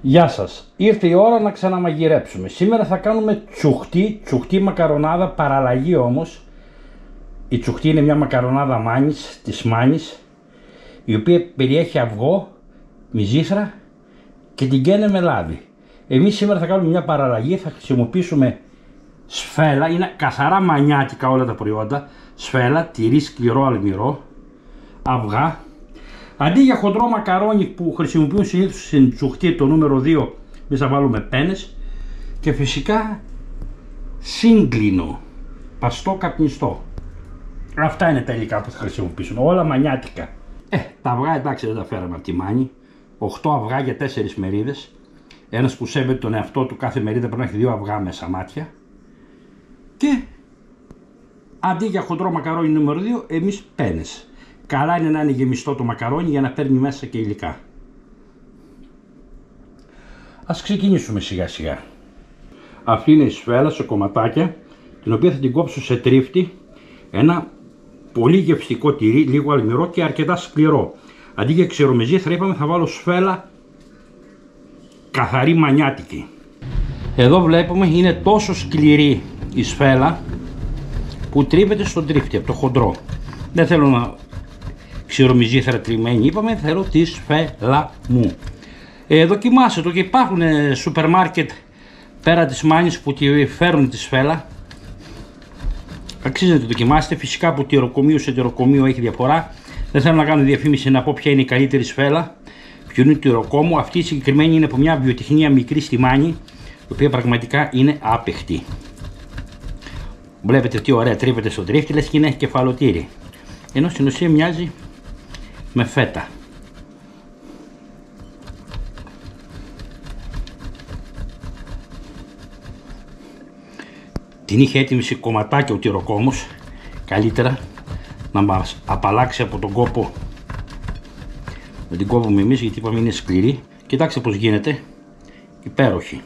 Γεια σας. Ήρθε η ώρα να ξαναμαγειρέψουμε. Σήμερα θα κάνουμε τσουχτή, τσουχτή μακαρονάδα, παραλλαγή όμως. Η τσουχτή είναι μια μακαρονάδα μάνης, της μάνης, η οποία περιέχει αυγό, μυζήθρα και την καίνε με λάδι. Εμείς σήμερα θα κάνουμε μια παραλλαγή, θα χρησιμοποιήσουμε σφέλα, είναι καθαρά μανιάτικα όλα τα προϊόντα, σφέλα, τυρί σκληρό αλμυρό, αυγά, Αντί για χοντρό μακαρόνι που χρησιμοποιούν συνήθως στην τσουχτή το νούμερο 2, εμεί θα βάλουμε πένες και φυσικά σύγκλινο, παστό καπνιστό. Αυτά είναι τα υλικά που θα χρησιμοποιήσουμε, όλα μανιάτικα. Ε, τα αυγά εντάξει δεν τα φέραμε από τη μάνη. 8 αυγά για 4 μερίδες. Ένας που σέβεται τον εαυτό του κάθε μερίδα πρέπει να έχει 2 αυγά μέσα μάτια. Και αντί για χοντρό μακαρόνι νούμερο 2, εμείς πένες. Καλά είναι να είναι γεμιστό το μακαρόνι για να παίρνει μέσα και υλικά. Ας ξεκινήσουμε σιγά σιγά. Αυτή είναι η σφαίρα σε κομματάκια, την οποία θα την κόψω σε τρίφτη, ένα πολύ γευστικό τυρί, λίγο αλμυρό και αρκετά σκληρό. Αντί για ξερομεζήθρα είπαμε θα βάλω σφέλα καθαρή μανιάτικη. Εδώ βλέπουμε είναι τόσο σκληρή η σφέλα που τρίβεται στον τρίφτη από το χοντρό. Δεν θέλω να ξηρομιζήθρα τριμμένη είπαμε θέλω τη σφέλα μου. Ε, δοκιμάστε το και υπάρχουν ε, σούπερ μάρκετ πέρα της μάνης που τη φέρουν τη σφέλα αξίζει να το δοκιμάσετε. Φυσικά από τυροκομείο σε τυροκομείο έχει διαφορά. Δεν θέλω να κάνω διαφήμιση να πω ποια είναι η καλύτερη σφέλα. Ποιο είναι το τυροκόμο. Αυτή η συγκεκριμένη είναι από μια βιοτεχνία μικρή στη μάνη η οποία πραγματικά είναι άπεχτη. Βλέπετε τι ωραία τρύπεται στο τρίφτη λες και είναι κεφαλοτήρι. Ενώ στην ουσία μοιάζει με φέτα. Την είχε έτοιμη σε κομματάκια ο τυροκόμος, καλύτερα να μας απαλλάξει από τον κόπο με την κόβουμε εμείς γιατί είπαμε είναι σκληρή. Κοιτάξτε πως γίνεται, υπέροχη.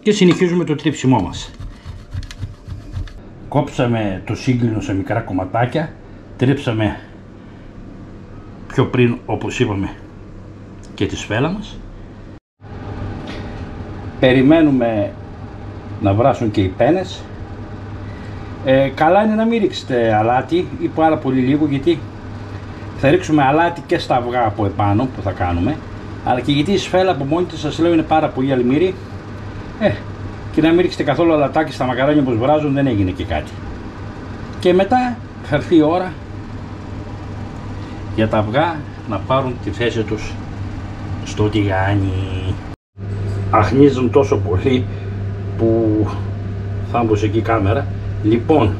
Και συνεχίζουμε το τρίψιμό μας. Κόψαμε το σύγκλινο σε μικρά κομματάκια, τρίψαμε πιο πριν όπως είπαμε και τη σφέλα μας. Περιμένουμε να βράσουν και οι πένες. Ε, καλά είναι να μην ρίξετε αλάτι ή πάρα πολύ λίγο γιατί θα ρίξουμε αλάτι και στα αυγά από επάνω που θα κάνουμε αλλά και γιατί η σφέλα από μόνη της σας λέω είναι πάρα πολύ αλμύρη ε, και να μην ρίξετε καθόλου αλατάκι στα μακαρόνια που βράζουν δεν έγινε και κάτι και μετά θα έρθει η ώρα για τα αυγά να πάρουν τη θέση τους στο τηγάνι. Αχνίζουν τόσο πολύ που θα μπω εκεί κάμερα. Λοιπόν,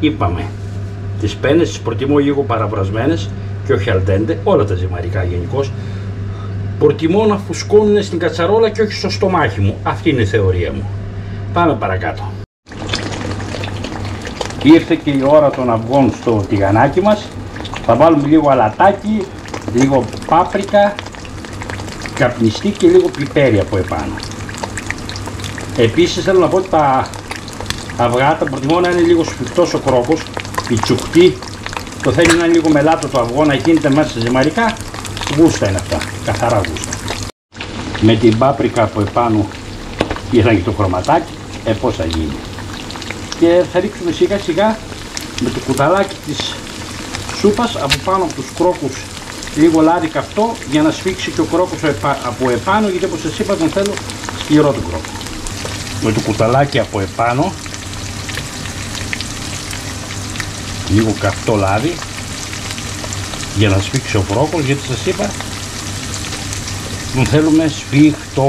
είπαμε, τις πένες τις προτιμώ λίγο παραβρασμένες και όχι αλτέντε, όλα τα ζυμαρικά γενικώς. Προτιμώ να φουσκώνουν στην κατσαρόλα και όχι στο στομάχι μου. Αυτή είναι η θεωρία μου. Πάμε παρακάτω. Ήρθε και η ώρα των αυγών στο τηγανάκι μας. Θα βάλουμε λίγο αλατάκι, λίγο πάπρικα, καπνιστή και λίγο πιπέρι από επάνω. Επίσης θέλω να πω ότι τα αυγά τα προτιμώ να είναι λίγο σφιχτός ο κρόκος, η τσουχτή, το θέλει να είναι λίγο μελάτο το αυγό να γίνεται μέσα σε ζυμαρικά, γούστα είναι αυτά, καθαρά γούστα. Με την πάπρικα από επάνω ήρθα και το χρωματάκι, ε πώς θα γίνει. Και θα ρίξουμε σιγά σιγά με το κουταλάκι της σούπας από πάνω από τους κρόκους λίγο λάδι καυτό για να σφίξει και ο κρόκος από επάνω γιατί όπως σας είπα τον θέλω σκληρό τον κρόκο. Με το κουταλάκι από επάνω λίγο καυτό λάδι για να σφίξει ο κρόκος γιατί σας είπα τον θέλουμε σφίχτο,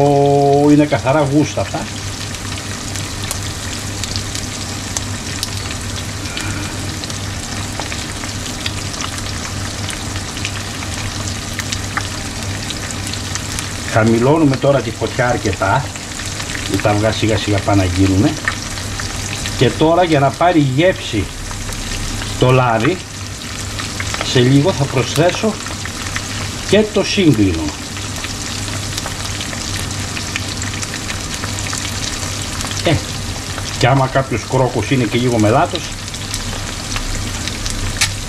είναι καθαρά γούστα αυτά χαμηλώνουμε τώρα τη φωτιά αρκετά τα αυγά σιγά σιγά πάνε να γίνουν και τώρα για να πάρει γεύση το λάδι σε λίγο θα προσθέσω και το σύγκλινο. Ε, και άμα κάποιος κρόκος είναι και λίγο μελάτος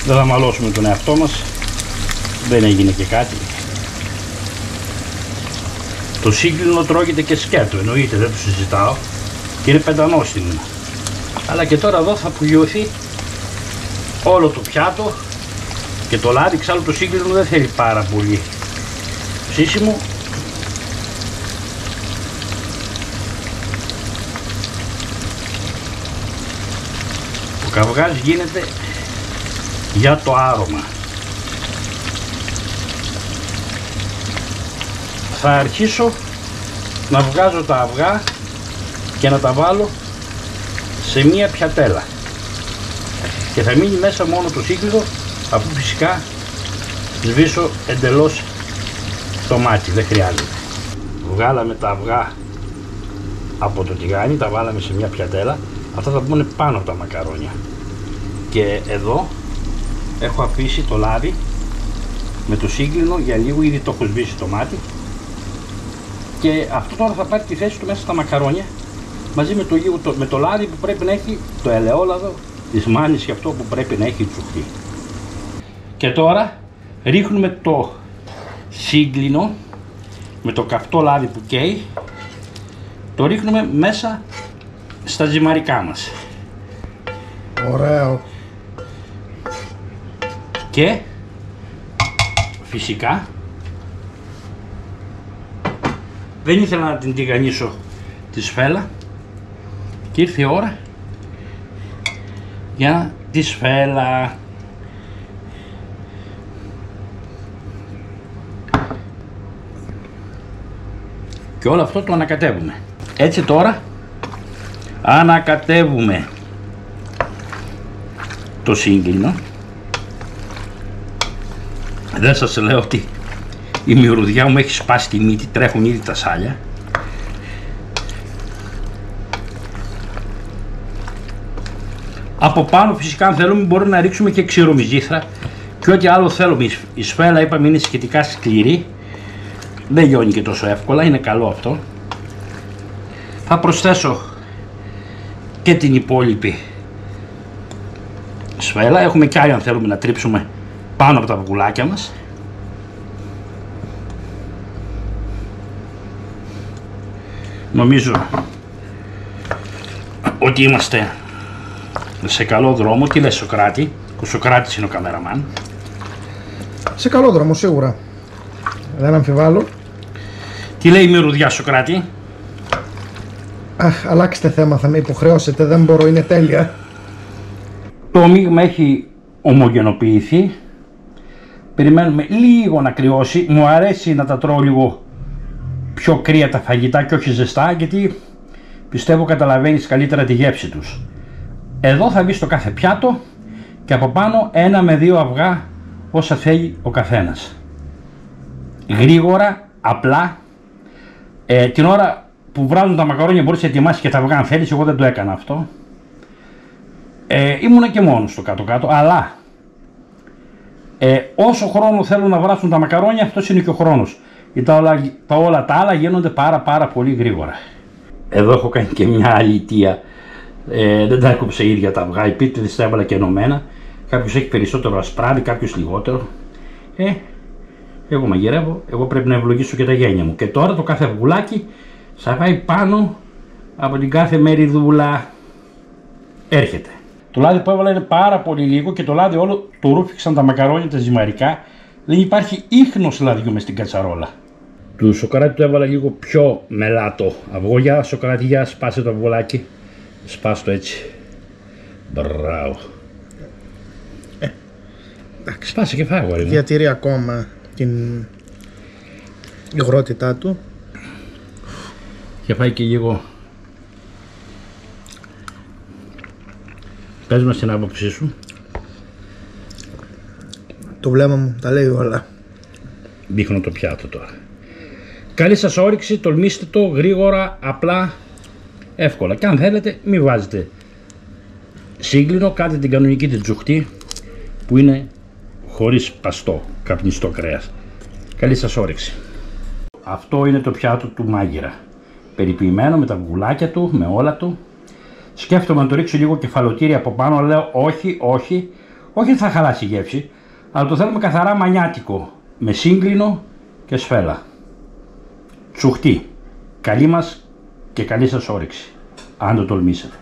δεν θα μαλώσουμε τον εαυτό μας δεν έγινε και κάτι Το σύγκλινο τρώγεται και σκέτο, εννοείται, δεν το συζητάω. Και είναι πεντανόστιμο. Αλλά και τώρα εδώ θα πουλιωθεί όλο το πιάτο και το λάδι, ξάλλου το σύγκλινο δεν θέλει πάρα πολύ ψήσιμο. Ο καυγάς γίνεται για το άρωμα. Θα αρχίσω να βγάζω τα αυγά και να τα βάλω σε μία πιατέλα και θα μείνει μέσα μόνο το σύγκλιδο αφού φυσικά σβήσω εντελώς το μάτι, δεν χρειάζεται. Βγάλαμε τα αυγά από το τηγάνι, τα βάλαμε σε μια πιατέλα, αυτά θα μπουν πάνω από τα μακαρόνια. Και εδώ έχω αφήσει το λάδι με το σύγκλινο για λίγο, ήδη το έχω σβήσει το μάτι και αυτό τώρα θα πάρει τη θέση του μέσα στα μακαρόνια μαζί με το, το, με το λάδι που πρέπει να έχει το ελαιόλαδο της μάνης και αυτό που πρέπει να έχει τσουχτή. Και τώρα ρίχνουμε το σύγκλινο με το καυτό λάδι που καίει το ρίχνουμε μέσα στα ζυμαρικά μας. Ωραίο. Και φυσικά δεν ήθελα να την τηγανίσω τη σφέλα και ήρθε η ώρα για τη σφέλα. Και όλο αυτό το ανακατεύουμε. Έτσι τώρα ανακατεύουμε το σύγκλινο. Δεν σας λέω ότι η μυρωδιά μου έχει σπάσει τη μύτη, τρέχουν ήδη τα σάλια. Από πάνω φυσικά αν θέλουμε μπορούμε να ρίξουμε και ξηρομιζήθρα και ό,τι άλλο θέλουμε. Η σφαίρα είπαμε είναι σχετικά σκληρή, δεν γιώνει και τόσο εύκολα, είναι καλό αυτό. Θα προσθέσω και την υπόλοιπη σφαίρα, έχουμε και άλλη αν θέλουμε να τρίψουμε πάνω από τα βουλάκια μας. Νομίζω ότι είμαστε σε καλό δρόμο. Τι λες Σοκράτη, ο Σοκράτης είναι ο καμεραμάν. Σε καλό δρόμο σίγουρα. Δεν αμφιβάλλω. Τι λέει η μυρουδιά Σοκράτη; Αχ, αλλάξτε θέμα, θα με υποχρεώσετε, δεν μπορώ, είναι τέλεια. Το μείγμα έχει ομογενοποιηθεί. Περιμένουμε λίγο να κρυώσει. Μου αρέσει να τα τρώω λίγο πιο κρύα τα φαγητά και όχι ζεστά γιατί πιστεύω καταλαβαίνεις καλύτερα τη γεύση τους. Εδώ θα μπει στο κάθε πιάτο και από πάνω ένα με δύο αυγά όσα θέλει ο καθένας. Γρήγορα, απλά, ε, την ώρα που βράζουν τα μακαρόνια μπορείς να ετοιμάσεις και τα αυγά αν θέλεις, εγώ δεν το έκανα αυτό. Ε, ήμουνα και μόνος στο κάτω-κάτω, αλλά ε, όσο χρόνο θέλουν να βράσουν τα μακαρόνια, αυτός είναι και ο χρόνος. Τα όλα, τα όλα τα άλλα γίνονται πάρα πάρα πολύ γρήγορα. Εδώ έχω κάνει και μια άλλη αιτία ε, δεν τα έκοψε ίδια τα αυγά, οι πίτρες τα έβαλα και ενωμένα. Κάποιος έχει περισσότερο ασπράδι, κάποιος λιγότερο. Ε, εγώ μαγειρεύω, εγώ πρέπει να ευλογήσω και τα γένια μου. Και τώρα το κάθε αυγουλάκι θα πάει πάνω από την κάθε μεριδούλα. Έρχεται. Το λάδι που έβαλα είναι πάρα πολύ λίγο και το λάδι όλο το ρούφηξαν τα μακαρόνια τα ζυμαρικά. Δεν υπάρχει ίχνος λαδιού μες στην κατσαρόλα. Του σοκαράτι του έβαλα λίγο πιο μελάτο αυγό. Για σοκαράτι, για σπάσε το αυγολάκι. Σπάστο έτσι. Μπράβο. Ε, εντάξει. Σπάσε και φάγω. Διατηρεί ακόμα την υγρότητά του. Και φάει και λίγο. Πες μας την άποψή σου. Το βλέμμα μου τα λέει όλα. Δείχνω το πιάτο τώρα. Καλή σας όρεξη, τολμήστε το γρήγορα, απλά εύκολα. Και αν θέλετε, μην βάζετε σύγκλινο, κάντε την κανονική την τζουχτή που είναι χωρίς παστό, καπνιστό κρέας. Καλή σας όρεξη. Αυτό είναι το πιάτο του μάγειρα. Περιποιημένο με τα βουλάκια του, με όλα του. Σκέφτομαι να το ρίξω λίγο κεφαλοτήρι από πάνω, αλλά λέω όχι, όχι, όχι θα χαλάσει η γεύση, αλλά το θέλουμε καθαρά μανιάτικο, με σύγκλινο και σφέλα. Τσουχτή. Καλή μας και καλή σας όρεξη. Αν το τολμήσετε.